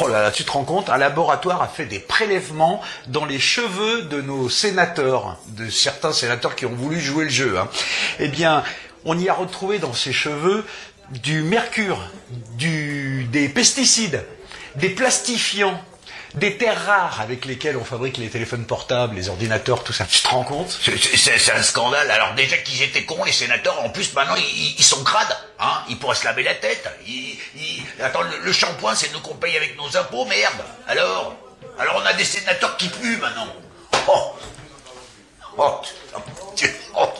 Oh là là, tu te rends compte, un laboratoire a fait des prélèvements dans les cheveux de nos sénateurs, de certains sénateurs qui ont voulu jouer le jeu. Hein. Eh bien, on y a retrouvé dans ces cheveux du mercure, des pesticides, des plastifiants, des terres rares avec lesquelles on fabrique les téléphones portables, les ordinateurs, tout ça. Tu te rends compte? C'est- un scandale. Alors déjà qu'ils étaient cons, les sénateurs, en plus maintenant ils, ils sont crades. Hein ils pourraient se laver la tête. Ils, ils- Attends, le, le shampoing c'est nous qu'on paye avec nos impôts, merde. Alors? Alors on a des sénateurs qui puent maintenant. Oh Oh, oh,